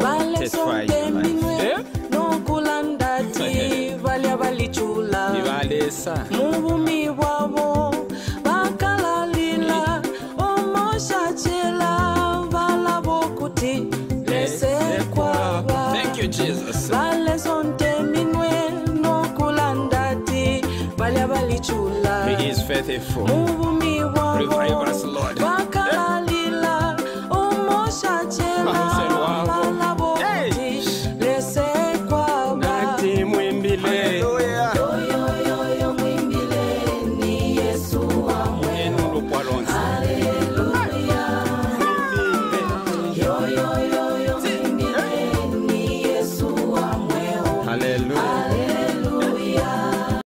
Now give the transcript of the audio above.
faithful testify your life. Balesonteminwe Eh? nokulandati balya balichula ibalesa mubumi bwabo bakalalila omoshachela balabokuti lesekwaba thank you jesus. Balesonteminwe nokulandati balya balichula he is faithful. Mubumi bwabo revive us Hallelujah.